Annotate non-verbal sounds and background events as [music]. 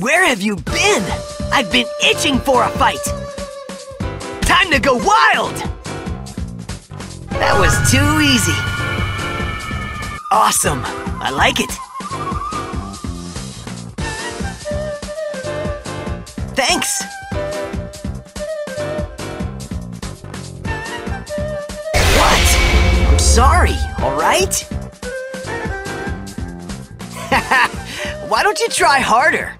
Where have you been? I've been itching for a fight! Time to go wild! That was too easy. Awesome. I like it. Thanks. What? I'm sorry, alright? [laughs] Why don't you try harder?